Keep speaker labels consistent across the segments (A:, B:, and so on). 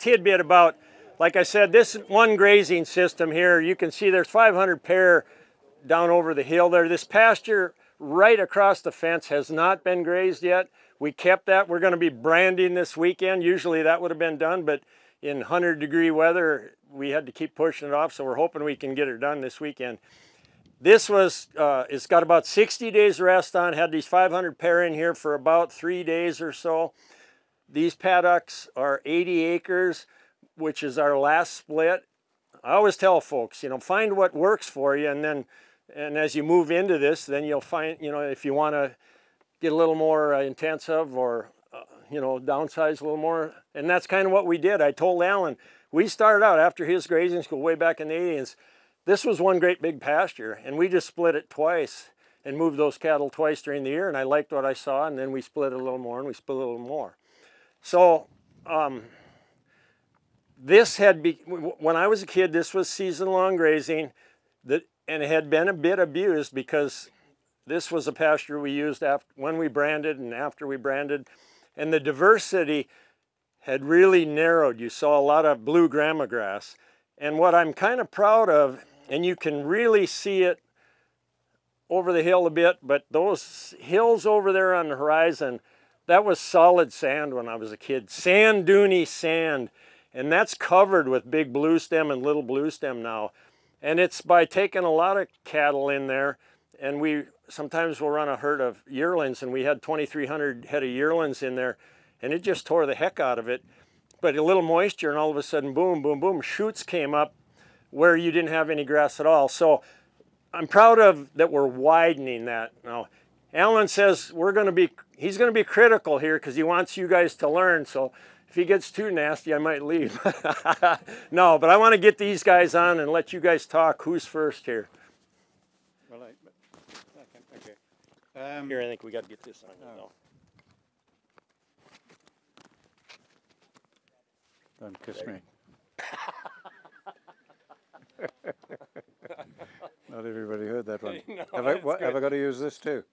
A: tidbit about, like I said, this one grazing system here, you can see there's 500 pair down over the hill there. This pasture right across the fence has not been grazed yet. We kept that. We're going to be branding this weekend. Usually that would have been done, but in 100 degree weather, we had to keep pushing it off. So we're hoping we can get it done this weekend. This was, uh, it's got about 60 days rest on, had these 500 pair in here for about three days or so. These paddocks are 80 acres, which is our last split. I always tell folks, you know, find what works for you and then, and as you move into this, then you'll find, you know, if you want to get a little more uh, intensive or, uh, you know, downsize a little more. And that's kind of what we did. I told Allan, we started out after his grazing school way back in the 80s. This was one great big pasture and we just split it twice and moved those cattle twice during the year and I liked what I saw and then we split it a little more and we split a little more. So um, this had, be, when I was a kid, this was season-long grazing that, and it had been a bit abused because this was a pasture we used after, when we branded and after we branded. And the diversity had really narrowed. You saw a lot of blue grama grass. And what I'm kind of proud of, and you can really see it over the hill a bit, but those hills over there on the horizon, that was solid sand when I was a kid. Sand duny sand. And that's covered with big blue stem and little blue stem now. And it's by taking a lot of cattle in there, and we sometimes we'll run a herd of yearlings, and we had 2,300 head of yearlings in there, and it just tore the heck out of it. But a little moisture, and all of a sudden, boom, boom, boom, shoots came up where you didn't have any grass at all. So I'm proud of that we're widening that now. Allan says we're going to be, he's going to be critical here because he wants you guys to learn. So if he gets too nasty, I might leave. no, but I want to get these guys on and let you guys talk. Who's first here?
B: Well, I, okay. Um,
A: Here, I think we got to get this on. you know.
B: Don't kiss me. Not everybody heard that one.
A: No,
B: have, I, what, have I got to use this too?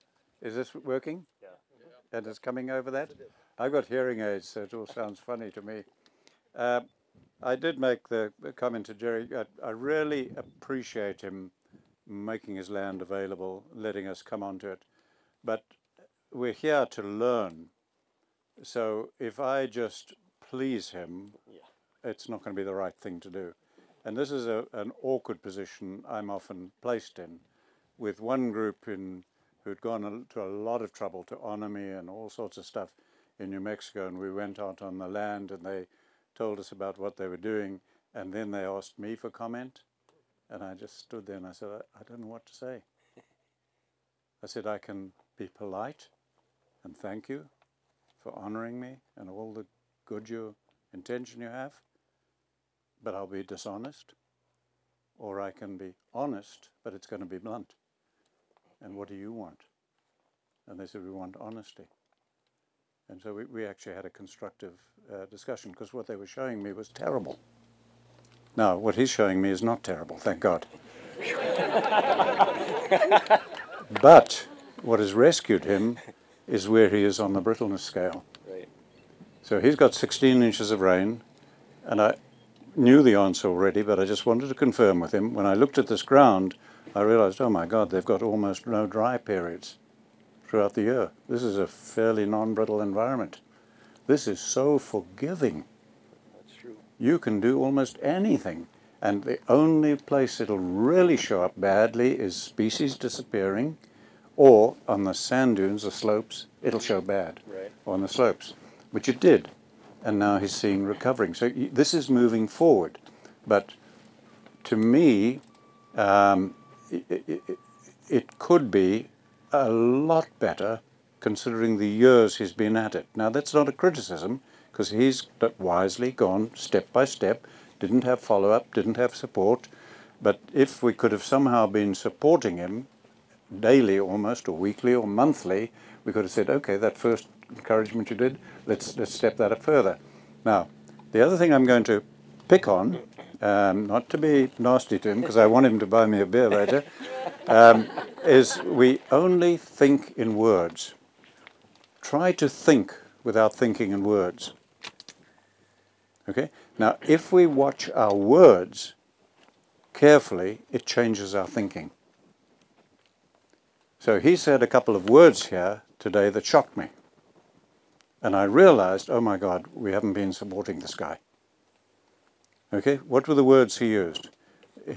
B: Is this working?
A: Yeah.
B: And it's coming over that? I've got hearing aids, so it all sounds funny to me. Uh, I did make the comment to Jerry. I, I really appreciate him making his land available, letting us come onto it. But we're here to learn. So if I just please him, it's not going to be the right thing to do. And this is a, an awkward position I'm often placed in, with one group in who'd gone to a lot of trouble to honor me and all sorts of stuff in New Mexico, and we went out on the land and they told us about what they were doing, and then they asked me for comment, and I just stood there and I said, I, I don't know what to say. I said, I can be polite and thank you for honoring me and all the good you intention you have, but I'll be dishonest. Or I can be honest, but it's going to be blunt. And what do you want? And they said, we want honesty. And so we, we actually had a constructive uh, discussion because what they were showing me was terrible. Now, what he's showing me is not terrible, thank God. but what has rescued him is where he is on the brittleness scale.
A: Right.
B: So he's got 16 inches of rain, and I knew the answer already, but I just wanted to confirm with him. When I looked at this ground, I realized, oh my God, they've got almost no dry periods throughout the year. This is a fairly non-brittle environment. This is so forgiving.
A: That's true.
B: You can do almost anything. And the only place it'll really show up badly is species disappearing, or on the sand dunes, the slopes, it'll show bad
A: Right.
B: on the slopes, which it did. And now he's seeing recovering. So this is moving forward. But to me, um, it, it, could be a lot better considering the years he's been at it. Now, that's not a criticism because he's wisely gone step by step, didn't have follow up, didn't have support. But if we could have somehow been supporting him daily almost, or weekly, or monthly, we could have said, okay, that first encouragement you did, let's, let's step that up further. Now, the other thing I'm going to pick on, um, not to be nasty to him, because I want him to buy me a beer later, um, is we only think in words. Try to think without thinking in words. Okay? Now, if we watch our words carefully, it changes our thinking. So he said a couple of words here today that shocked me. And I realized, oh my God, we haven't been supporting this guy. Okay, what were the words he used?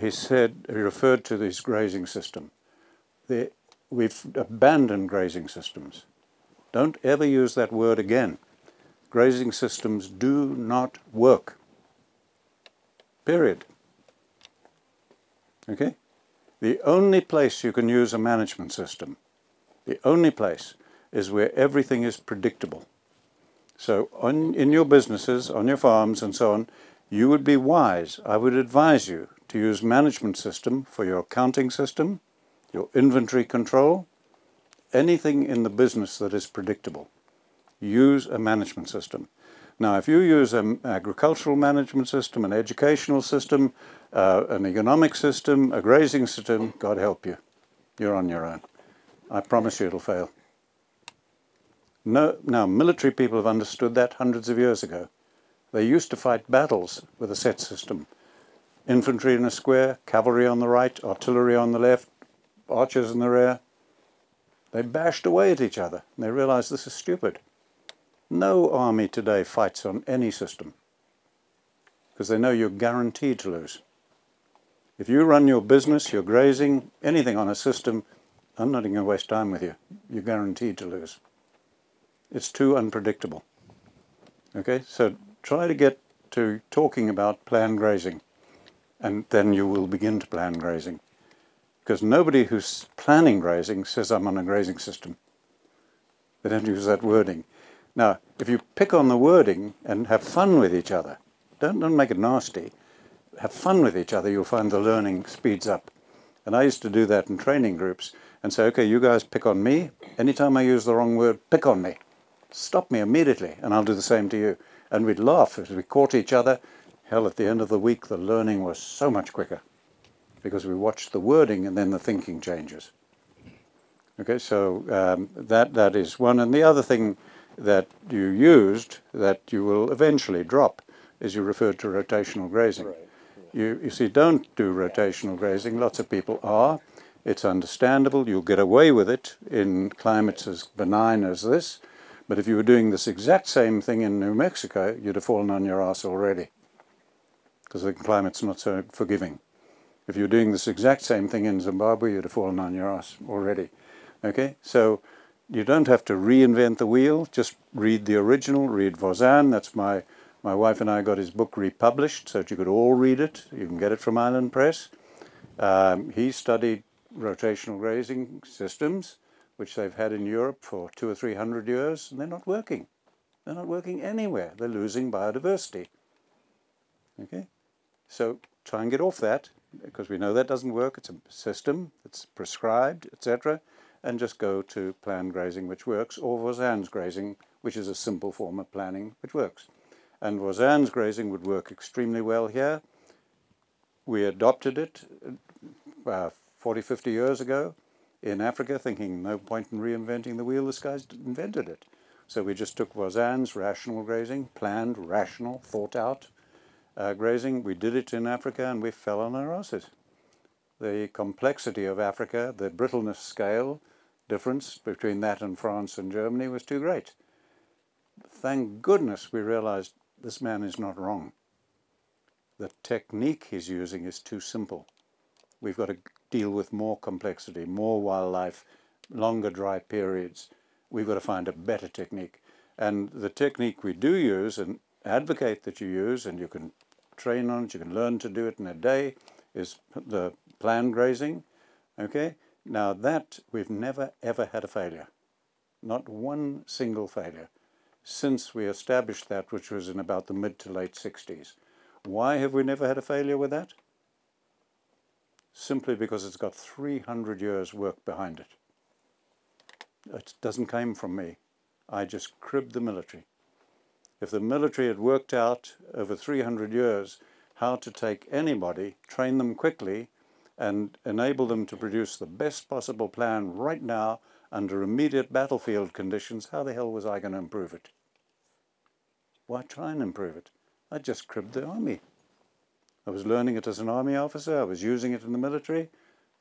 B: He said, he referred to this grazing system. The, we've abandoned grazing systems. Don't ever use that word again. Grazing systems do not work. Period. Okay? The only place you can use a management system, the only place, is where everything is predictable. So on, in your businesses, on your farms and so on, you would be wise, I would advise you to use management system for your accounting system, your inventory control, anything in the business that is predictable. Use a management system. Now, if you use an agricultural management system, an educational system, uh, an economic system, a grazing system, God help you. You're on your own. I promise you it'll fail. No, now, military people have understood that hundreds of years ago. They used to fight battles with a set system. Infantry in a square, cavalry on the right, artillery on the left, archers in the rear. They bashed away at each other. And they realized this is stupid. No army today fights on any system because they know you're guaranteed to lose. If you run your business, your grazing, anything on a system, I'm not even going to waste time with you. You're guaranteed to lose. It's too unpredictable. Okay, so try to get to talking about planned grazing and then you will begin to plan grazing. Because nobody who's planning grazing says I'm on a grazing system. They don't use that wording. Now, if you pick on the wording and have fun with each other, don't, don't make it nasty, have fun with each other, you'll find the learning speeds up. And I used to do that in training groups and say, okay, you guys pick on me. Anytime I use the wrong word, pick on me. Stop me immediately, and I'll do the same to you. And we'd laugh as we caught each other. Hell, at the end of the week, the learning was so much quicker because we watched the wording and then the thinking changes. Okay, so um, that that is one. And the other thing that you used that you will eventually drop is you referred to rotational grazing. Right. You, you see, don't do rotational grazing. Lots of people are. It's understandable. You'll get away with it in climates as benign as this. But if you were doing this exact same thing in New Mexico, you'd have fallen on your ass already because the climate's not so forgiving. If you were doing this exact same thing in Zimbabwe, you'd have fallen on your ass already. Okay, so you don't have to reinvent the wheel. Just read the original. Read Voisin. That's my my wife and I got his book republished so that you could all read it. You can get it from Island Press. Um, he studied rotational grazing systems, which they've had in Europe for two or three hundred years, and they're not working. They're not working anywhere. They're losing biodiversity. Okay, so try and get off that because we know that doesn't work. It's a system. It's prescribed, etc and just go to planned grazing, which works, or Voisin's grazing, which is a simple form of planning, which works. And Voisin's grazing would work extremely well here. We adopted it uh, 40, 50 years ago in Africa, thinking no point in reinventing the wheel, this guy's invented it. So we just took Voisin's rational grazing, planned, rational, thought out uh, grazing. We did it in Africa and we fell on our asses. The complexity of Africa, the brittleness scale, difference between that and France and Germany was too great. Thank goodness we realized this man is not wrong. The technique he's using is too simple. We've got to deal with more complexity, more wildlife, longer dry periods. We've got to find a better technique. And the technique we do use and advocate that you use, and you can train on it, you can learn to do it in a day, is the planned grazing. Okay? Now that we've never ever had a failure, not one single failure, since we established that, which was in about the mid to late 60s. Why have we never had a failure with that? Simply because it's got 300 years work behind it. It doesn't come from me. I just cribbed the military. If the military had worked out over 300 years how to take anybody, train them quickly, and enable them to produce the best possible plan right now under immediate battlefield conditions, how the hell was I going to improve it? Why try and improve it? I just cribbed the army. I was learning it as an army officer. I was using it in the military.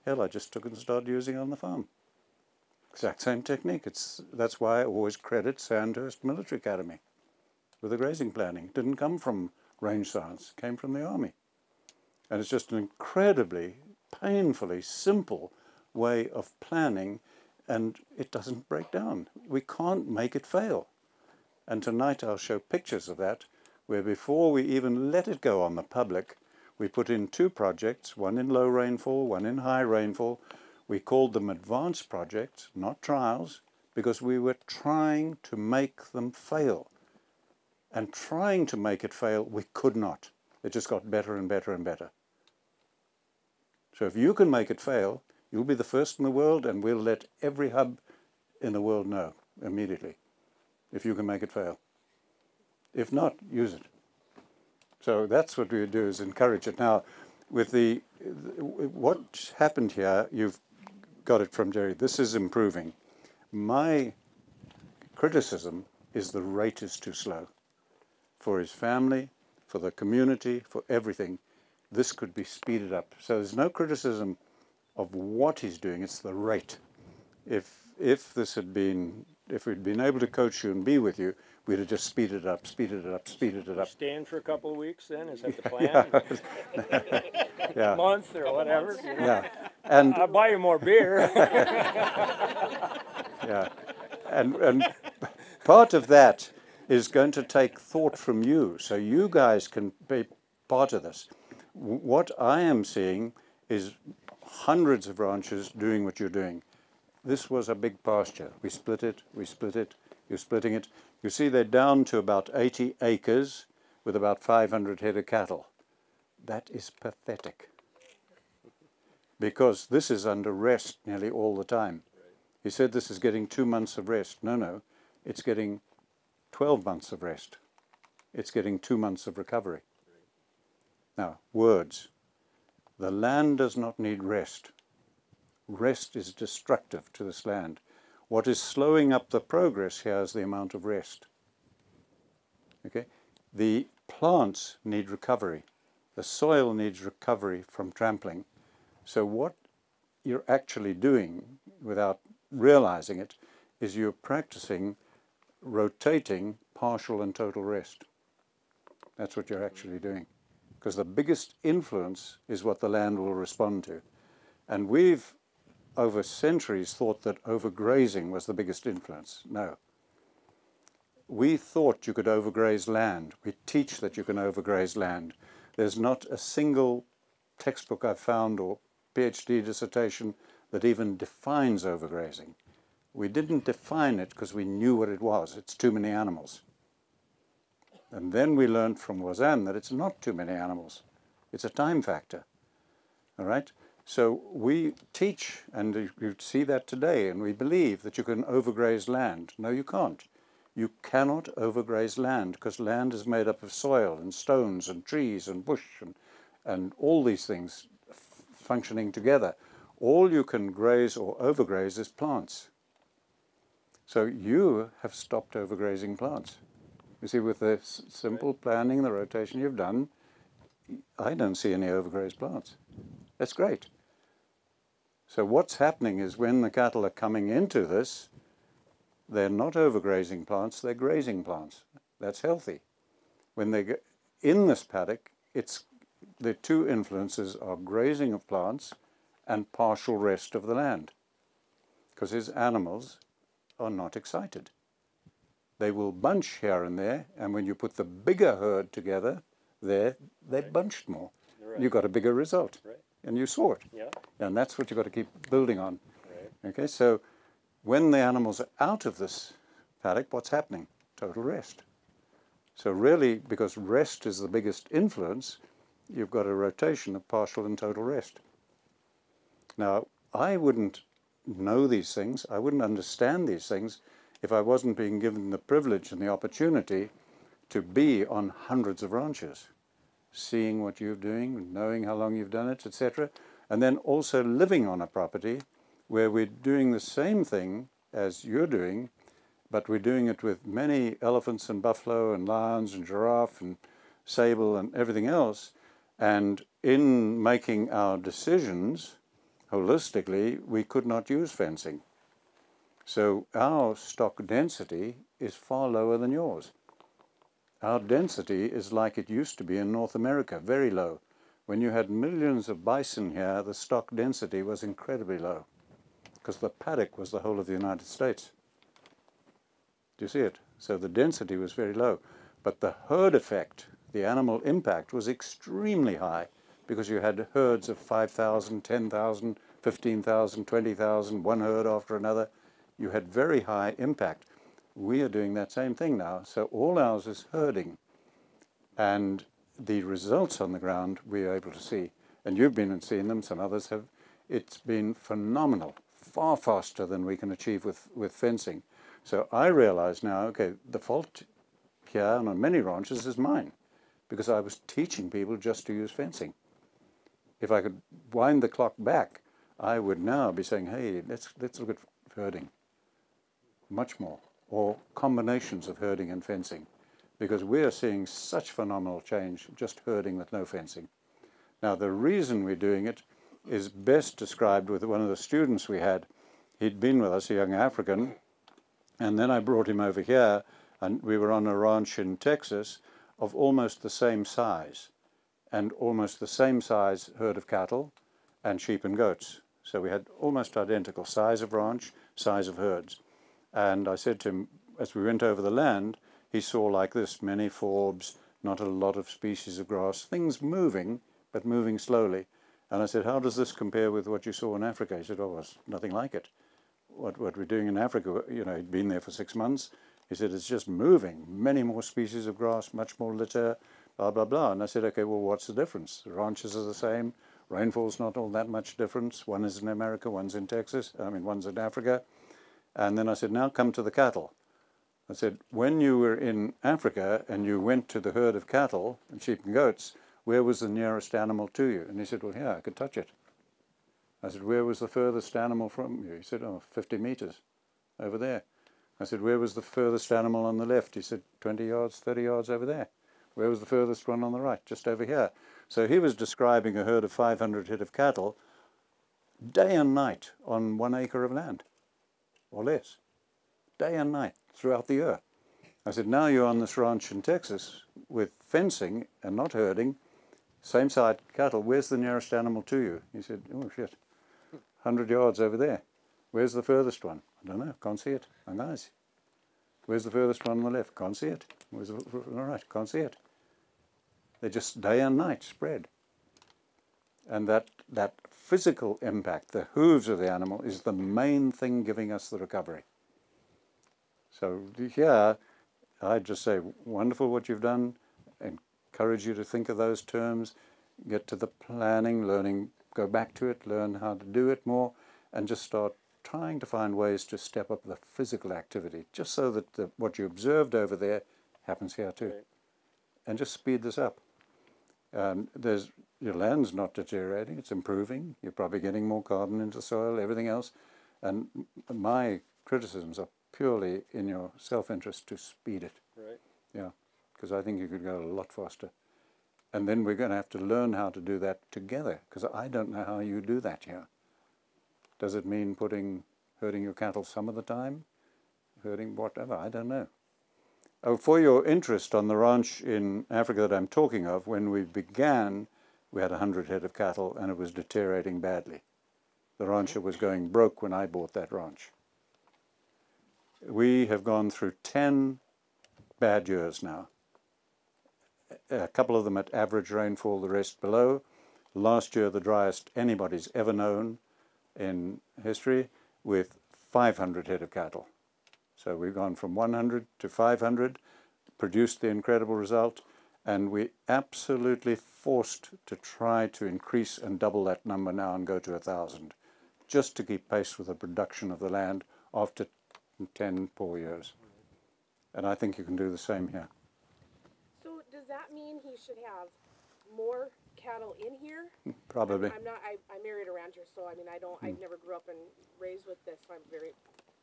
B: Hell, I just took it and started using it on the farm. Exact same technique. It's, that's why I always credit Sandhurst Military Academy with the grazing planning. It didn't come from range science, it came from the army. And it's just an incredibly, painfully simple way of planning and it doesn't break down. We can't make it fail. And tonight I'll show pictures of that where before we even let it go on the public, we put in two projects, one in low rainfall, one in high rainfall. We called them advanced projects, not trials, because we were trying to make them fail. And trying to make it fail, we could not. It just got better and better and better. So if you can make it fail, you'll be the first in the world and we'll let every hub in the world know immediately if you can make it fail. If not, use it. So that's what we would do is encourage it. Now, with the what happened here, you've got it from Jerry. This is improving. My criticism is the rate is too slow for his family, for the community, for everything. This could be speeded up. So there's no criticism of what he's doing, it's the rate. If, if this had been, if we'd been able to coach you and be with you, we'd have just speeded it up, speeded it up, speeded it up.
A: Stand for a couple of weeks then? Is that the plan?
B: yeah. yeah.
A: Month or whatever?
B: Yeah. And
A: I'll buy you more beer.
B: yeah. And, and part of that is going to take thought from you, so you guys can be part of this. What I am seeing is hundreds of ranches doing what you're doing. This was a big pasture. We split it, we split it, you're splitting it. You see they're down to about 80 acres with about 500 head of cattle. That is pathetic. Because this is under rest nearly all the time. He said this is getting two months of rest. No, no, it's getting 12 months of rest. It's getting two months of recovery. Now, words. The land does not need rest. Rest is destructive to this land. What is slowing up the progress here is the amount of rest. Okay? The plants need recovery. The soil needs recovery from trampling. So what you're actually doing, without realizing it, is you're practicing rotating partial and total rest. That's what you're actually doing because the biggest influence is what the land will respond to. And we've, over centuries, thought that overgrazing was the biggest influence. No. We thought you could overgraze land. We teach that you can overgraze land. There's not a single textbook I've found or PhD dissertation that even defines overgrazing. We didn't define it because we knew what it was. It's too many animals. And then we learned from Voisin that it's not too many animals. It's a time factor. All right? So we teach, and you see that today, and we believe that you can overgraze land. No, you can't. You cannot overgraze land because land is made up of soil and stones and trees and bush and, and all these things functioning together. All you can graze or overgraze is plants. So you have stopped overgrazing plants. You see, with the simple planning, the rotation you've done, I don't see any overgrazed plants. That's great. So what's happening is when the cattle are coming into this, they're not overgrazing plants, they're grazing plants. That's healthy. When they get in this paddock, it's the two influences are grazing of plants and partial rest of the land. Because his animals are not excited. They will bunch here and there, and when you put the bigger herd together, there they right. bunched more. Right. You got a bigger result, right. And you saw it. Yeah. And that's what you've got to keep building on. Okay, so when the animals are out of this paddock, what's happening? Total rest. So really, because rest is the biggest influence, you've got a rotation of partial and total rest. Now, I wouldn't know these things, I wouldn't understand these things if I wasn't being given the privilege and the opportunity to be on hundreds of ranches, seeing what you're doing, knowing how long you've done it, etc., and then also living on a property where we're doing the same thing as you're doing, but we're doing it with many elephants and buffalo and lions and giraffe and sable and everything else. And in making our decisions holistically, we could not use fencing. So our stock density is far lower than yours. Our density is like it used to be in North America, very low. When you had millions of bison here, the stock density was incredibly low because the paddock was the whole of the United States. Do you see it? So the density was very low. But the herd effect, the animal impact, was extremely high because you had herds of 5,000, 10,000, 15,000, 20,000, one herd after another. You had very high impact. We are doing that same thing now. So all ours is herding. And the results on the ground we are able to see. And you've been and seen them, some others have. It's been phenomenal, far faster than we can achieve with, with fencing. So I realize now, okay, the fault here and on many ranches is mine because I was teaching people just to use fencing. If I could wind the clock back, I would now be saying, hey, let's, let's look at herding much more, or combinations of herding and fencing because we're seeing such phenomenal change just herding with no fencing. Now the reason we're doing it is best described with one of the students we had. He'd been with us, a young African, and then I brought him over here and we were on a ranch in Texas of almost the same size and almost the same size herd of cattle and sheep and goats. So we had almost identical size of ranch, size of herds. And I said to him, as we went over the land, he saw like this many forbs, not a lot of species of grass, things moving, but moving slowly. And I said, how does this compare with what you saw in Africa? He said, oh, it's nothing like it. What, what we're doing in Africa, you know, he'd been there for six months. He said, it's just moving, many more species of grass, much more litter, blah, blah, blah. And I said, okay, well, what's the difference? The ranches are the same. Rainfall's not all that much difference. One is in America, one's in Texas, I mean, one's in Africa. And then I said, now come to the cattle. I said, when you were in Africa and you went to the herd of cattle and sheep and goats, where was the nearest animal to you? And he said, well, yeah, I could touch it. I said, where was the furthest animal from you? He said, oh, 50 meters over there. I said, where was the furthest animal on the left? He said, 20 yards, 30 yards over there. Where was the furthest one on the right? Just over here. So he was describing a herd of 500 head of cattle day and night on one acre of land, or less. Day and night throughout the year. I said, now you're on this ranch in Texas with fencing and not herding, same side cattle, where's the nearest animal to you? He said, oh shit, 100 yards over there. Where's the furthest one? I don't know, can't see it. I guys. Where's the furthest one on the left? Can't see it. Where's the the right? Can't see it. They're just day and night spread. And that, that physical impact, the hooves of the animal, is the main thing giving us the recovery. So here, I'd just say, wonderful what you've done. Encourage you to think of those terms, get to the planning, learning, go back to it, learn how to do it more, and just start trying to find ways to step up the physical activity, just so that the, what you observed over there happens here too. And just speed this up. Um, there's your land's not deteriorating; it's improving. You're probably getting more carbon into the soil, everything else. And my criticisms are purely in your self-interest to speed it.
A: Right.
B: Yeah, because I think you could go a lot faster. And then we're going to have to learn how to do that together, because I don't know how you do that here. Does it mean putting, herding your cattle some of the time? Herding whatever, I don't know. Oh, for your interest on the ranch in Africa that I'm talking of, when we began, we had 100 head of cattle and it was deteriorating badly. The rancher was going broke when I bought that ranch we have gone through 10 bad years now. A couple of them at average rainfall, the rest below. Last year, the driest anybody's ever known in history, with 500 head of cattle. So we've gone from 100 to 500, produced the incredible result, and we're absolutely forced to try to increase and double that number now and go to a thousand, just to keep pace with the production of the land after 10 poor years. And I think you can do the same here.
C: So does that mean he should have more cattle in here?
B: Mm, probably.
C: I'm, I'm not. I, I married a rancher, so I mean, I don't. I mm. never grew up and raised with this. So I'm very,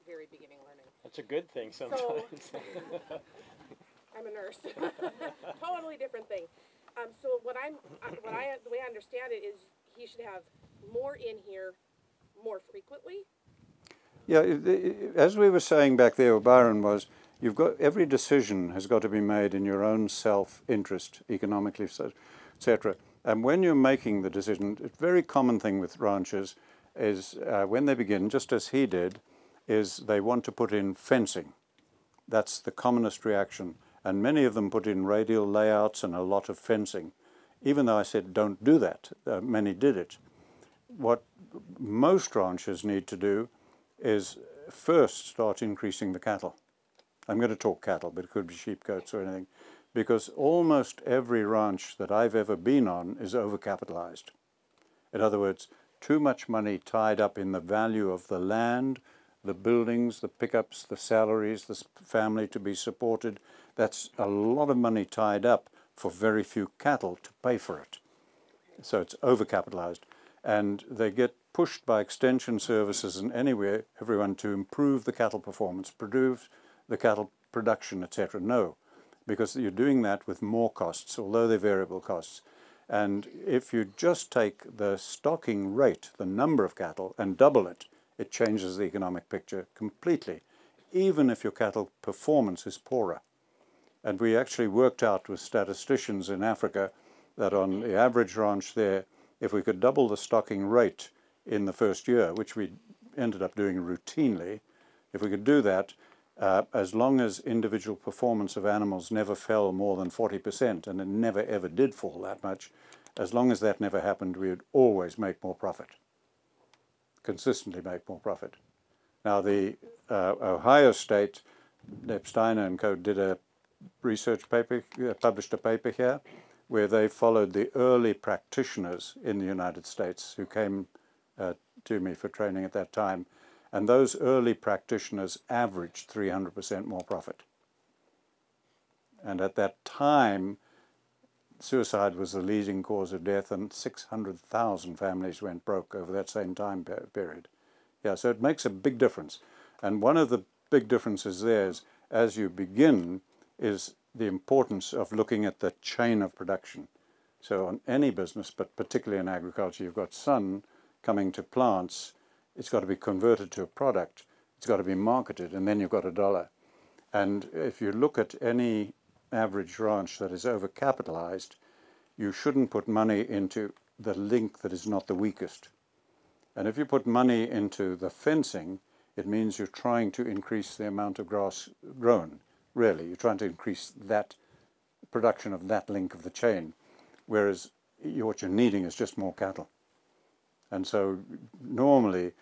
C: very beginning learning.
A: That's a good thing sometimes.
C: So, I'm a nurse. totally different thing. Um, so what I'm, what I, the way I understand it is he should have more in here more frequently.
B: Yeah, as we were saying back there, Byron was, you've got every decision has got to be made in your own self-interest, economically, etc. And when you're making the decision, a very common thing with ranchers is uh, when they begin, just as he did, is they want to put in fencing. That's the commonest reaction. And many of them put in radial layouts and a lot of fencing. Even though I said don't do that, uh, many did it. What most ranchers need to do is first start increasing the cattle. I'm going to talk cattle, but it could be sheep, goats, or anything, because almost every ranch that I've ever been on is overcapitalized. In other words, too much money tied up in the value of the land, the buildings, the pickups, the salaries, the family to be supported. That's a lot of money tied up for very few cattle to pay for it. So it's overcapitalized. And they get pushed by extension services and anywhere, everyone to improve the cattle performance, produce the cattle production, etc. No, because you're doing that with more costs, although they're variable costs. And if you just take the stocking rate, the number of cattle, and double it, it changes the economic picture completely, even if your cattle performance is poorer. And we actually worked out with statisticians in Africa that on the average ranch there, if we could double the stocking rate in the first year, which we ended up doing routinely, if we could do that, uh, as long as individual performance of animals never fell more than 40%, and it never ever did fall that much, as long as that never happened, we would always make more profit, consistently make more profit. Now, the uh, Ohio State, Epsteiner and Co. did a research paper, uh, published a paper here, where they followed the early practitioners in the United States who came uh, to me for training at that time. And those early practitioners averaged 300% more profit. And at that time, suicide was the leading cause of death, and 600,000 families went broke over that same time period. Yeah, so it makes a big difference. And one of the big differences there is as you begin is the importance of looking at the chain of production. So on any business, but particularly in agriculture, you've got sun coming to plants, it's got to be converted to a product, it's got to be marketed, and then you've got a dollar. And if you look at any average ranch that is overcapitalized, you shouldn't put money into the link that is not the weakest. And if you put money into the fencing, it means you're trying to increase the amount of grass grown. Really, you're trying to increase that production of that link of the chain, whereas what you're needing is just more cattle. And so, normally,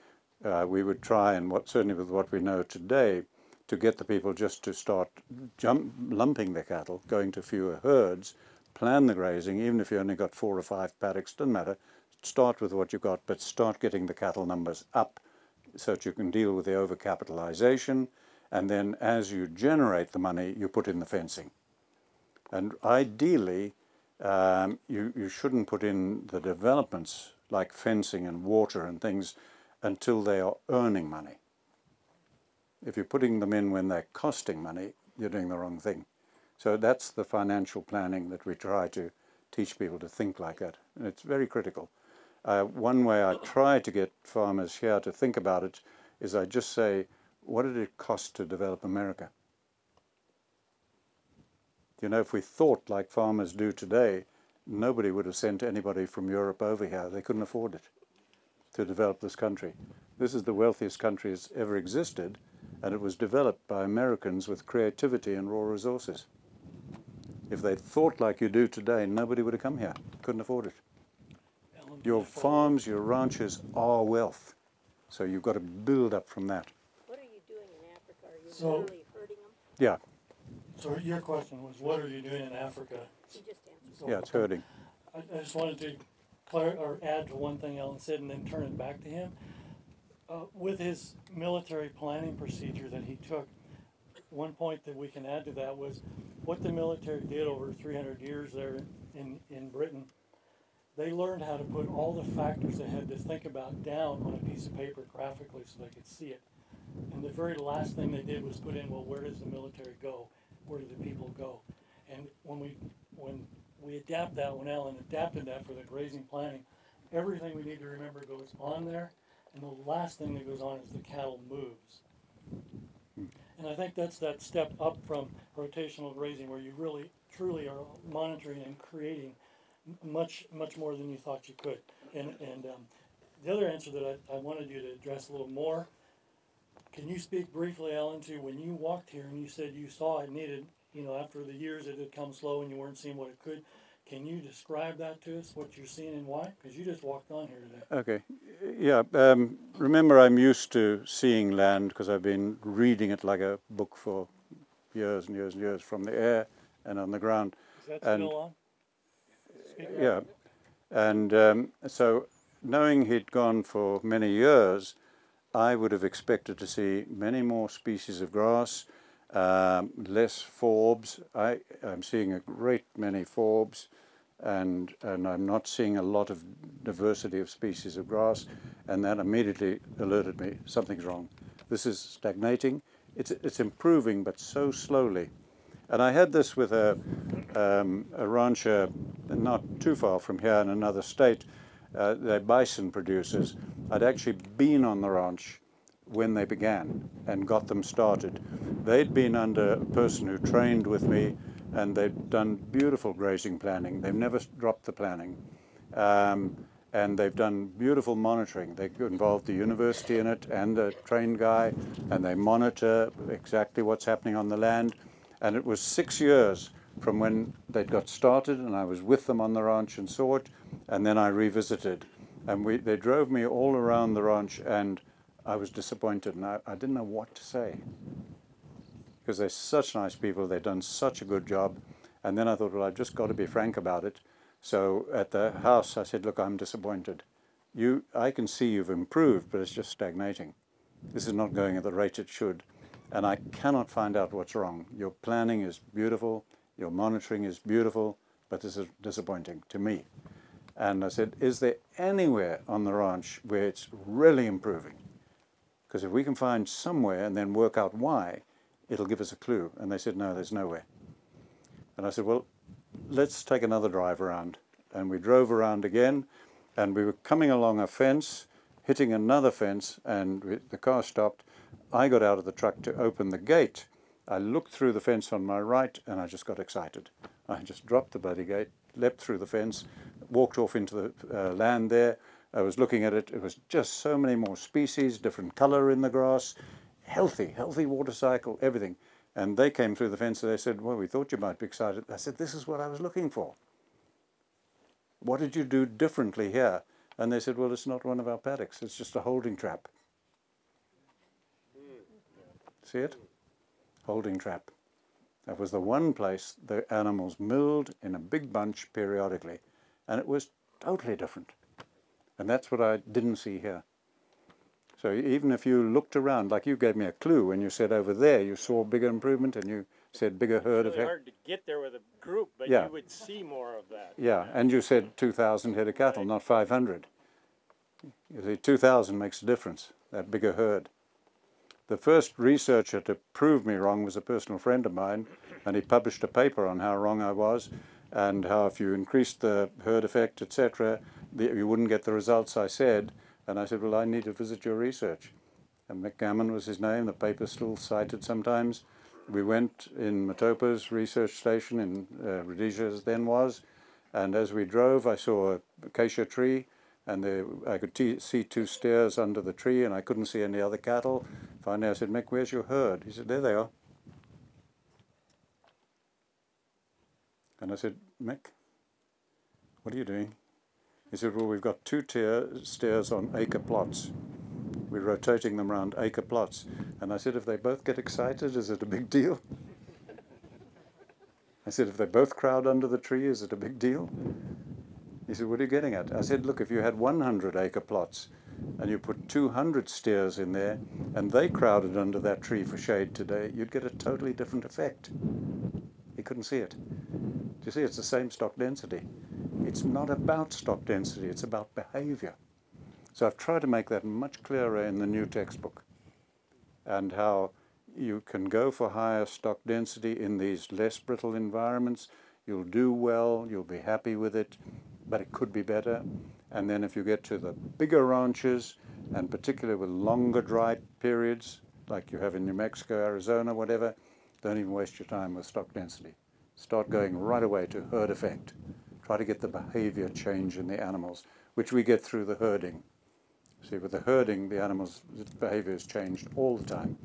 B: uh, we would try, and what certainly with what we know today, to get the people just to start jump, lumping their cattle, going to fewer herds, plan the grazing, even if you only got four or five paddocks, doesn't matter. Start with what you've got, but start getting the cattle numbers up so that you can deal with the overcapitalization. And then as you generate the money, you put in the fencing. And ideally, um, you, you shouldn't put in the developments like fencing and water and things until they are earning money. If you're putting them in when they're costing money, you're doing the wrong thing. So that's the financial planning that we try to teach people to think like that. And it's very critical. Uh, one way I try to get farmers here to think about it is I just say, what did it cost to develop America? You know, if we thought like farmers do today, nobody would have sent anybody from Europe over here. They couldn't afford it to develop this country. This is the wealthiest country that's ever existed, and it was developed by Americans with creativity and raw resources. If they thought like you do today, nobody would have come here. Couldn't afford it. Your farms, your ranches are wealth. So you've got to build up from that.
D: What are you doing in Africa? Are you
E: So-
D: literally herding them?
B: Yeah,
E: So your question was, what are you doing in Africa?
D: Just.
E: So
B: yeah, it's herding.
E: I, I just wanted to clar- or add to one thing Allan said and then turn it back to him. Uh, with his military planning procedure that he took, one point that we can add to that was what the military did over 300 years there in, in Britain. They learned how to put all the factors they had to think about down on a piece of paper graphically so they could see it. And the very last thing they did was put in, well, where does the military go? where do the people go? And when we, when we adapt that, when Allan adapted that for the grazing planning, everything we need to remember goes on there, and the last thing that goes on is the cattle moves. And I think that's that step up from rotational grazing where you really, truly are monitoring and creating much, much more than you thought you could. And, and um, the other answer that I, I wanted you to address a little more, can you speak briefly, Allan, to when you walked here and you said you saw it needed, you know, after the years it had come slow and you weren't seeing what it could, can you describe that to us, what you're seeing and why? Because you just walked on here today.
B: Okay, yeah. Um, remember, I'm used to seeing land because I've been reading it like a book for years and years and years from the air and on the ground.
E: Is that
B: And-
E: still on? Speak up.
B: Yeah, and um, so knowing he'd gone for many years, I would have expected to see many more species of grass, um, less forbs. I, I'm seeing a great many forbs, and and I'm not seeing a lot of diversity of species of grass, and that immediately alerted me something's wrong. This is stagnating. It's it's improving, but so slowly. And I had this with a, um, a rancher not too far from here in another state. Uh, they're bison producers. I'd actually been on the ranch when they began and got them started. They'd been under a person who trained with me and they'd done beautiful grazing planning. They've never dropped the planning. Um, and they've done beautiful monitoring. They involved the university in it and the trained guy, and they monitor exactly what's happening on the land. And it was six years from when they'd got started, and I was with them on the ranch and saw it, and then I revisited. And we, they drove me all around the ranch, and I was disappointed, and I, I didn't know what to say. Because they're such nice people, they've done such a good job. And then I thought, well, I've just got to be frank about it. So at the house, I said, look, I'm disappointed. You, I can see you've improved, but it's just stagnating. This is not going at the rate it should. And I cannot find out what's wrong. Your planning is beautiful, your monitoring is beautiful, but this is disappointing to me. And I said, is there anywhere on the ranch where it's really improving? Because if we can find somewhere and then work out why, it'll give us a clue. And they said, no, there's nowhere. And I said, well, let's take another drive around. And we drove around again, and we were coming along a fence, hitting another fence, and we, the car stopped. I got out of the truck to open the gate. I looked through the fence on my right, and I just got excited. I just dropped the bloody gate, leapt through the fence, walked off into the uh, land there. I was looking at it. It was just so many more species, different color in the grass, healthy, healthy water cycle, everything. And they came through the fence and they said, Well, we thought you might be excited. I said, This is what I was looking for. What did you do differently here? And they said, Well, it's not one of our paddocks, it's just a holding trap. See it? Holding trap. That was the one place the animals milled in a big bunch periodically. And it was totally different. And that's what I didn't see here. So even if you looked around, like you gave me a clue when you said over there you saw bigger improvement and you said bigger herd
A: It's
B: of
A: really
B: heck.
A: hard to get there with a group, but
B: Yeah.
A: you would see more of that.
B: Yeah, and you said 2,000 head of cattle, not 500. You see, 2,000 makes a difference, that bigger herd. The first researcher to prove me wrong was a personal friend of mine, and he published a paper on how wrong I was and how if you increased the herd effect, etc., you wouldn't get the results I said. And I said, well, I need to visit your research. And Mick Gammon was his name, the paper's still cited sometimes. We went in Matopos research station in uh, Rhodesia as then was, and as we drove, I saw a acacia tree, and there, I could see two steers under the tree, and I couldn't see any other cattle. Finally, I said, Mick, where's your herd? He said, there they are. And I said, Mick, what are you doing? He said, well, we've got two tier steers on acre plots. We're rotating them around acre plots. And I said, if they both get excited, is it a big deal? I said, if they both crowd under the tree, is it a big deal? He said, what are you getting at? I said, look, if you had 100 acre plots and you put 200 steers in there and they crowded under that tree for shade today, you'd get a totally different effect. He couldn't see it. Do you see, it's the same stock density. It's not about stock density, it's about behavior. So I've tried to make that much clearer in the new textbook and how you can go for higher stock density in these less brittle environments. You'll do well, you'll be happy with it, but it could be better. And then if you get to the bigger ranches, and particularly with longer dry periods, like you have in New Mexico, Arizona, whatever, don't even waste your time with stock density. Start going right away to herd effect. Try to get the behavior change in the animals, which we get through the herding. See, with the herding, the animals' behavior is changed all the time.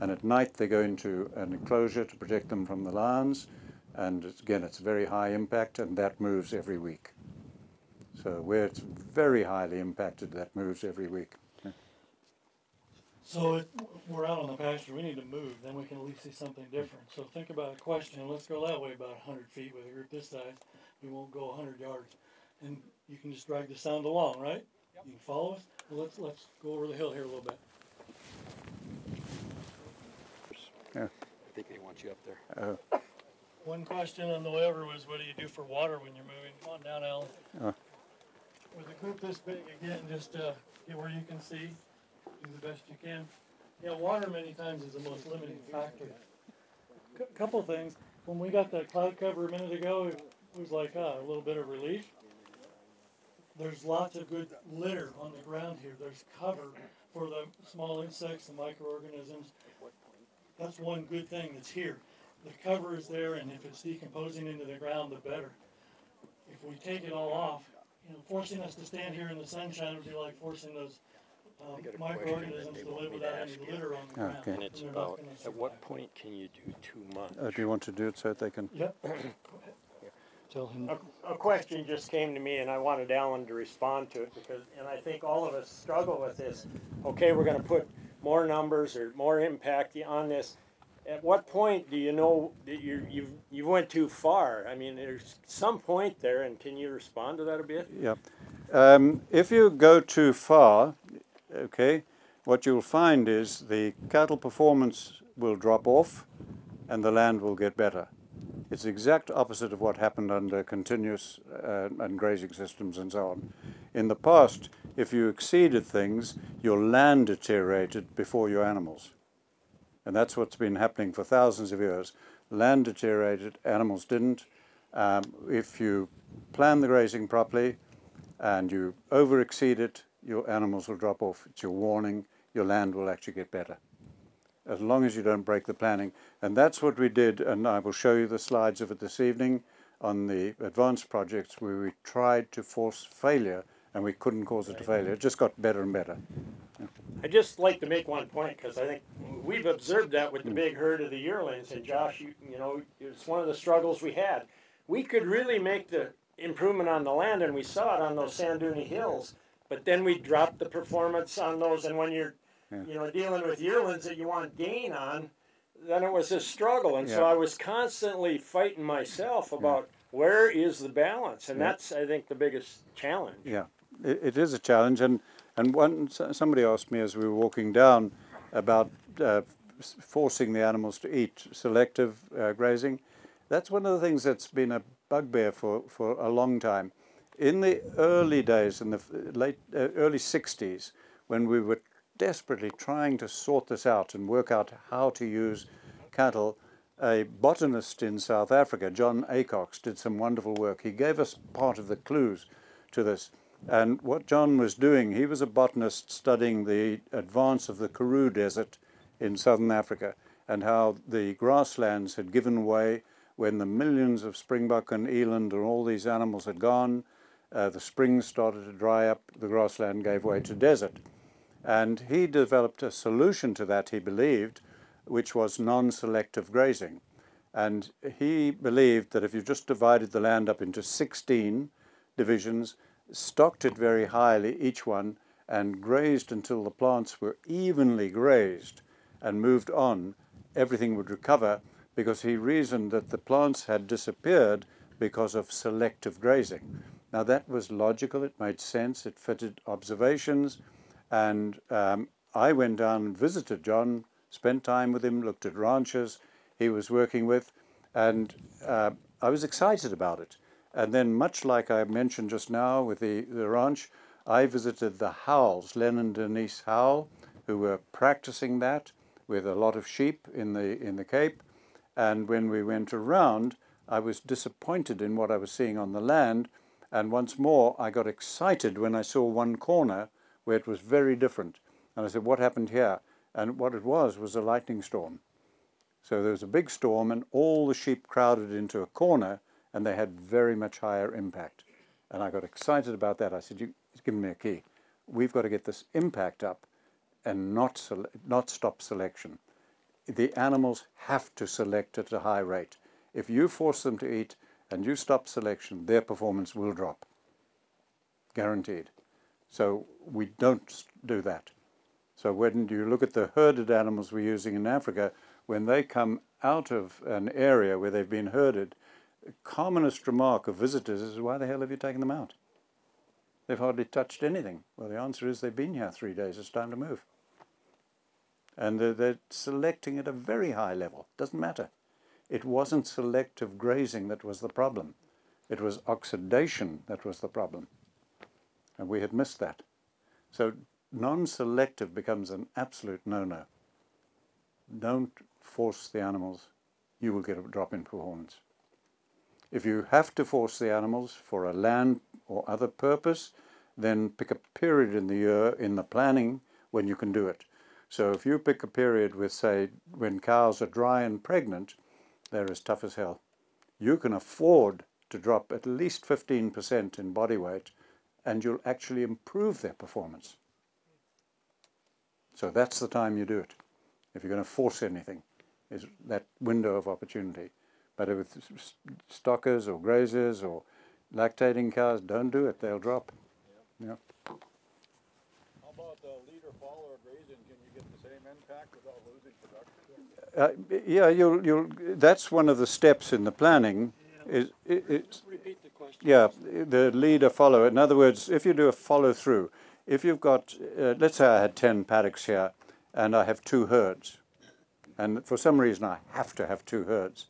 B: And at night, they go into an enclosure to protect them from the lions. And again, it's very high impact, and that moves every week. So where it's very highly impacted, that moves every week.
E: So it, we're out on the pasture, we need to move, then we can at least see something different. So think about a question, let's go that way about hundred feet with a group this size, we won't go hundred yards. And you can just drag the sound along, right? You can follow us? Well, let's, let's go over the hill here a little bit. Yeah.
F: I think they want you up there.
E: One question on the way over was, what do you do for water when you're moving? Come on down, Allan.
B: Uh.
E: With a group this big, again, just, uh, get where you can see, do the best you can. Yeah, water many times is the most limiting factor. C- couple things, when we got that cloud cover a minute ago, it was like, ah, a little bit of relief. There's lots of good litter on the ground here, there's cover for the small insects, the microorganisms. That's one good thing that's here. The cover is there, and if it's decomposing into the ground, the better. If we take it all off, you know, forcing us to stand here in the sunshine would be like forcing those um,
F: got a question that
E: microorganisms to live
F: me to
E: without any
F: you.
E: litter on the ground.
B: Okay.
F: And it's
E: They're
F: about, at what point can you do too much?
B: Uh, do you want to do it so that they can?
E: Yep. Tell him.
A: A, a question just came to me, and I wanted Allan to respond to it because, and I think all of us struggle with this. Okay, we're going to put more numbers or more impact on this. At what point do you know that you you've you went too far? I mean, there's some point there, and can you respond to that a bit?
B: Yeah. Um, if you go too far, okay, what you'll find is the cattle performance will drop off and the land will get better. It's the exact opposite of what happened under continuous uh, and grazing systems and so on. In the past, if you exceeded things, your land deteriorated before your animals. And that's what's been happening for thousands of years. Land deteriorated, animals didn't. Um, if you plan the grazing properly and you over exceed it, your animals will drop off. It's your warning, your land will actually get better. As long as you don't break the planning. And that's what we did, and I will show you the slides of it this evening on the advanced projects where we tried to force failure and we couldn't cause it to failure. It just got better and better.
A: I'd just like to make one point because I think we've observed that with the big herd of the yearlings. And Josh, you, you know, it's one of the struggles we had. We could really make the improvement on the land, and we saw it on those Sanduni hills. But then we dropped the performance on those, and when you're, you know, dealing with yearlings that you want gain on, then it was a struggle. And so I was constantly fighting myself about where is the balance, and
B: Yeah.
A: that's I think the biggest challenge.
B: Yeah, it, it is a challenge, and and one somebody asked me as we were walking down about uh, forcing the animals to eat selective uh, grazing. That's one of the things that's been a bugbear for for a long time. In the early days, in the late uh, early '60s, when we were desperately trying to sort this out and work out how to use cattle, a botanist in South Africa, John Acocks, did some wonderful work. He gave us part of the clues to this. And what John was doing, he was a botanist studying the advance of the Karoo Desert in southern Africa and how the grasslands had given way when the millions of springbok and eland and all these animals had gone. Uh, the springs started to dry up, the grassland gave way to desert. And he developed a solution to that, he believed, which was non selective grazing. And he believed that if you just divided the land up into 16 divisions, stocked it very highly, each one, and grazed until the plants were evenly grazed and moved on, everything would recover because he reasoned that the plants had disappeared because of selective grazing. Now that was logical, it made sense, it fitted observations, and um, I went down and visited John, spent time with him, looked at ranches he was working with, and uh, I was excited about it. And then, much like I mentioned just now with the, the ranch, I visited the Howells, Len and Denise Howell, who were practicing that with a lot of sheep in the, in the Cape. And when we went around, I was disappointed in what I was seeing on the land. And once more, I got excited when I saw one corner where it was very different. And I said, what happened here? And what it was was a lightning storm. So there was a big storm and all the sheep crowded into a corner and they had very much higher impact. And I got excited about that. I said, you give me a key. We've got to get this impact up and not, not stop selection. The animals have to select at a high rate. If you force them to eat and you stop selection, their performance will drop. Guaranteed. So we don't do that. So when you look at the herded animals we're using in Africa, when they come out of an area where they've been herded, the commonest remark of visitors is, why the hell have you taken them out? They've hardly touched anything. Well, the answer is they've been here three days. It's time to move. And they're, they're selecting at a very high level. Doesn't matter. It wasn't selective grazing that was the problem. It was oxidation that was the problem. And we had missed that. So non-selective becomes an absolute no-no. Don't force the animals. You will get a drop in performance. If you have to force the animals for a land or other purpose, then pick a period in the year in the planning when you can do it. So if you pick a period with, say, when cows are dry and pregnant, they're as tough as hell. You can afford to drop at least 15% in body weight and you'll actually improve their performance. So that's the time you do it. If you're going to force anything, is that window of opportunity. But with stockers or grazers or lactating cows, don't do it. They'll drop. Yeah.
G: How about the leader follower grazing? Can you get the without losing production?
B: Uh, yeah, you'll, you'll, that's one of the steps in the planning. Is, it, it's,
E: Repeat the question.
B: yeah, the leader follower. In other words, if you do a follow through, if you've got, uh, let's say I had 10 paddocks here and I have two herds, and for some reason I have to have two herds.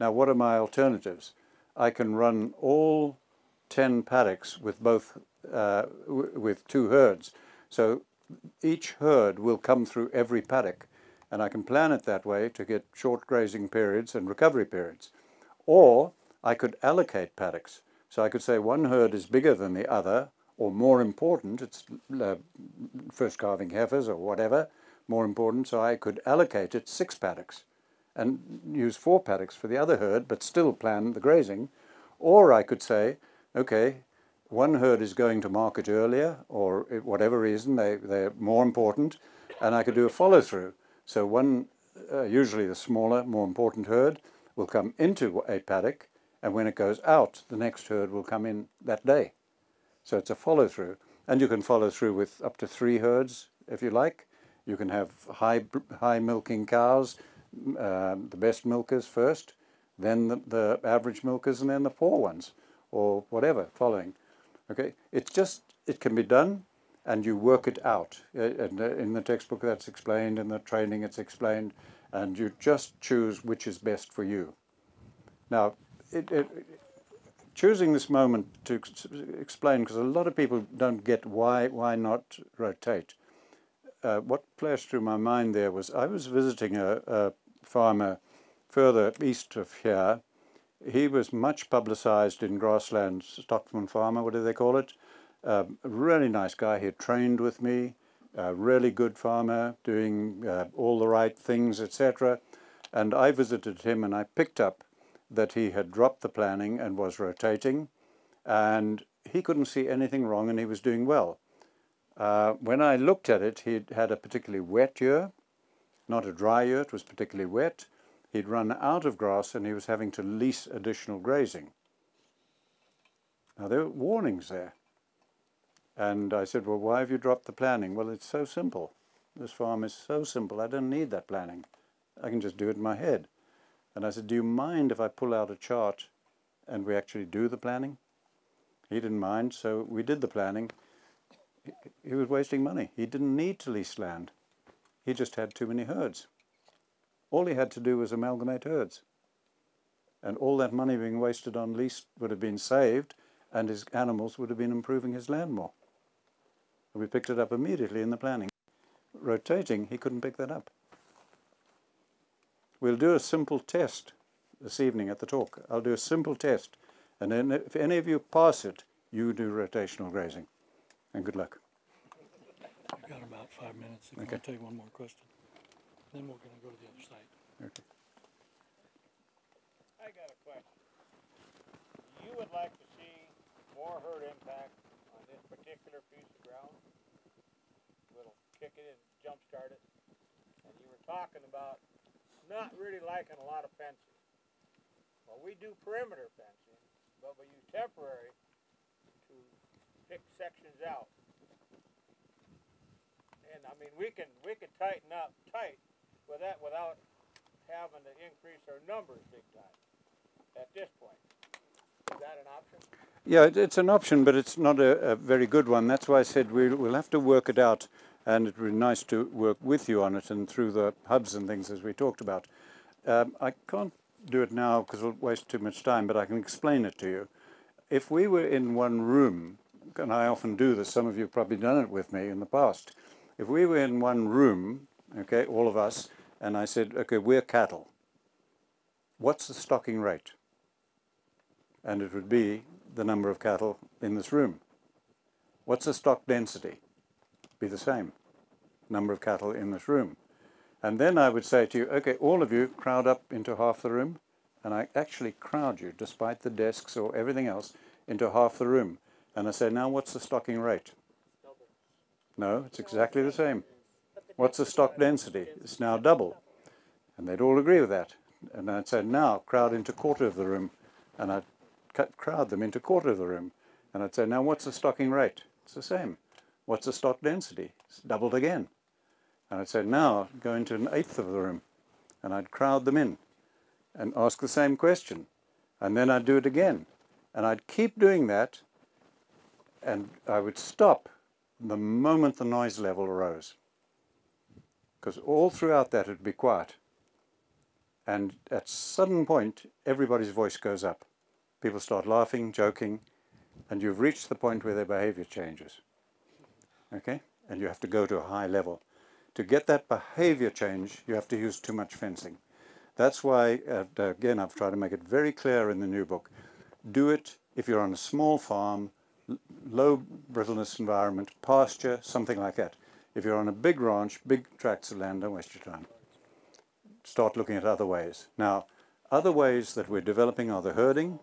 B: Now, what are my alternatives? I can run all 10 paddocks with both, uh, with two herds. So each herd will come through every paddock, and I can plan it that way to get short grazing periods and recovery periods. Or I could allocate paddocks. So I could say one herd is bigger than the other, or more important, it's uh, first calving heifers or whatever, more important, so I could allocate it six paddocks and use four paddocks for the other herd, but still plan the grazing. Or I could say, okay, one herd is going to market earlier, or whatever reason, they, they're more important, and I could do a follow through. So one, uh, usually the smaller, more important herd, will come into a paddock, and when it goes out, the next herd will come in that day. So it's a follow through. And you can follow through with up to three herds if you like. You can have high, high milking cows, uh, the best milkers first, then the, the average milkers, and then the poor ones, or whatever, following. Okay, it's just, it can be done, and you work it out. Uh, and uh, in the textbook that's explained, in the training it's explained, and you just choose which is best for you. Now, it, it, choosing this moment to explain, because a lot of people don't get why, why not rotate. Uh, what flashed through my mind there was I was visiting a, a farmer further east of here. He was much publicized in grassland, Stockman farmer, what do they call it? Um, really nice guy. He had trained with me, really good farmer, doing uh, all the right things, etc. And I visited him and I picked up that he had dropped the planning and was rotating, and he couldn't see anything wrong and he was doing well. Uh, when I looked at it, he'd had a particularly wet year, not a dry year, it was particularly wet. He'd run out of grass and he was having to lease additional grazing. Now there were warnings there. And I said, well, why have you dropped the planning? Well, it's so simple. This farm is so simple, I don't need that planning. I can just do it in my head. And I said, do you mind if I pull out a chart and we actually do the planning? He didn't mind, so we did the planning. He was wasting money. He didn't need to lease land. He just had too many herds. All he had to do was amalgamate herds. And all that money being wasted on lease would have been saved and his animals would have been improving his land more. we picked it up immediately in the planning. Rotating, he couldn't pick that up. We'll do a simple test this evening at the talk. I'll do a simple test. And then if any of you pass it, you do rotational grazing. And good luck.
E: We've got about five minutes if you
B: Okay.
E: want to take one more question. Then we're gonna go to the other side.
B: Okay.
H: I got a question. You would like to see more herd impact on this particular piece of ground? Little kick it and jumpstart it. And you were talking about not really liking a lot of fencing. Well, we do perimeter fencing, but we use temporary to pick sections out. And I mean, we can, we can tighten up tight with that without having to increase our numbers big time at this point. Is that an option?
B: Yeah, it, it's an option, but it's not a, a very good one. That's why I said we'll, we'll have to work it out, and it would be nice to work with you on it and through the hubs and things as we talked about. Um, I can't do it now because it'll waste too much time, but I can explain it to you. If we were in one room, and I often do this, some of you have probably done it with me in the past. If we were in one room, okay, all of us, and I said, okay, we're cattle. What's the stocking rate? and it would be the number of cattle in this room. What's the stock density? Be the same, number of cattle in this room. And then I would say to you, okay, all of you crowd up into half the room, and I actually crowd you, despite the desks or everything else, into half the room. And I say, now what's the stocking rate? No, it's exactly the same. What's the stock density? It's now double. And they'd all agree with that. And I'd say, now crowd into quarter of the room. And I'd cut, crowd them into quarter of the room. And I'd say, now what's the stocking rate? It's the same. What's the stock density? It's doubled again. And I'd say, now go into an eighth of the room. And I'd crowd them in and ask the same question. And then I'd do it again. And I'd keep doing that. And I would stop the moment the noise level arose. Because all throughout that it'd be quiet. And at sudden point, everybody's voice goes up. People start laughing, joking, and you've reached the point where their behavior changes. Okay? And you have to go to a high level. To get that behavior change, you have to use too much fencing. That's why, uh, again, I've tried to make it very clear in the new book. Do it if you're on a small farm, low brittleness environment, pasture, something like that. If you're on a big ranch, big tracts of land, don't waste your time. Start looking at other ways. Now, other ways that we're developing are the herding,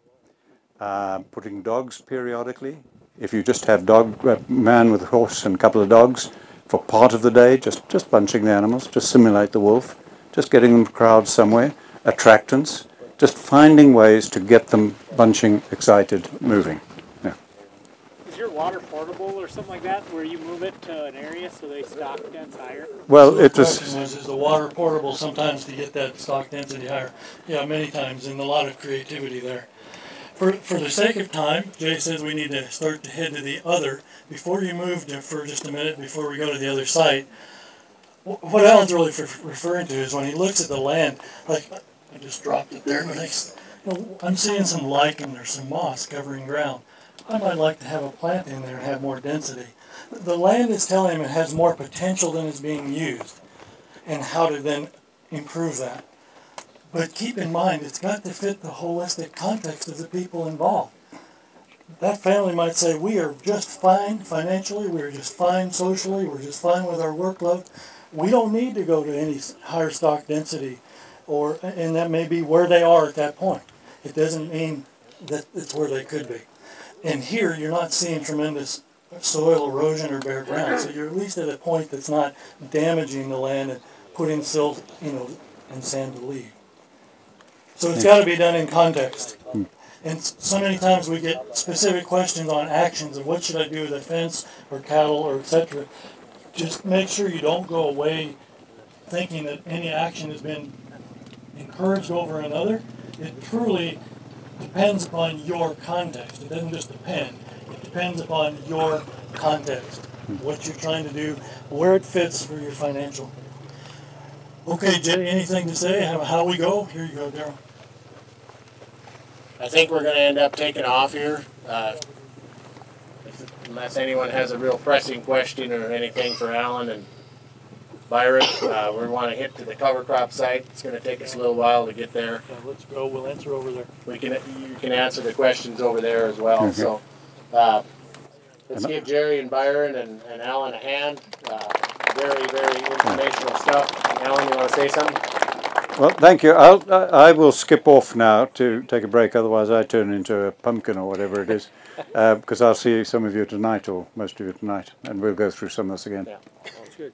B: uh, putting dogs periodically. If you just have dog, a man with a horse and a couple of dogs for part of the day, just, just bunching the animals, just simulate the wolf, just getting them crowd somewhere, attractants, just finding ways to get them bunching, excited, moving. Yeah.
I: Is your water portable or something like that, where you move it to an area so they stock dense higher?
B: Well,
E: So the
B: it
E: question
B: was,
E: was, is the water portable sometimes to get that stock density higher? Yeah, many times, and a lot of creativity there. For, for the sake of time, Jay says we need to start to head to the other. Before you move to, for just a minute, before we go to the other site, what Allan's really f- referring to is when he looks at the land, like, I just dropped it there, but I, s- you know, I'm seeing some lichen or some moss covering ground. I might like to have a plant in there and have more density. The land is telling him it has more potential than is being used, and how to then improve that. But keep in mind, it's got to fit the holistic context of the people involved. That family might say, we are just fine financially, we're just fine socially, we're just fine with our workload. We don't need to go to any higher stock density, or, and that may be where they are at that point. It doesn't mean that it's where they could be. And here, you're not seeing tremendous soil erosion or bare ground, so you're at least at a point that's not damaging the land and putting silt, you know, and sand to leave. So it's gotta be done in context. And so many times we get specific questions on actions of what should I do with a fence or cattle or et cetera. Just make sure you don't go away thinking that any action has been encouraged over another. It truly depends upon your context. It doesn't just depend. It depends upon your context, what you're trying to do, where it fits for your financial. Okay, Jay, anything to say? How, how we go? Here you go, Daryl.
H: I think we're gonna end up taking off here, uh, unless anyone has a real pressing question or anything for Allan, and
J: Byron. Uh, we want to hit to the cover crop site. It's going to take us a little while to get there.
E: Yeah, let's go, we'll answer over there.
J: We can you can answer the questions over there as well. So uh, let's give Jerry and Byron and, and Allan a hand. Uh, very very informational stuff. Allan, you want to say something?
B: Well, thank you. I'll, I I will skip off now to take a break, otherwise I turn into a pumpkin or whatever it is, uh, because I'll see some of you tonight, or most of you tonight, and we'll go through some of this again.
J: Yeah.
F: Sounds good.